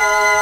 Bye.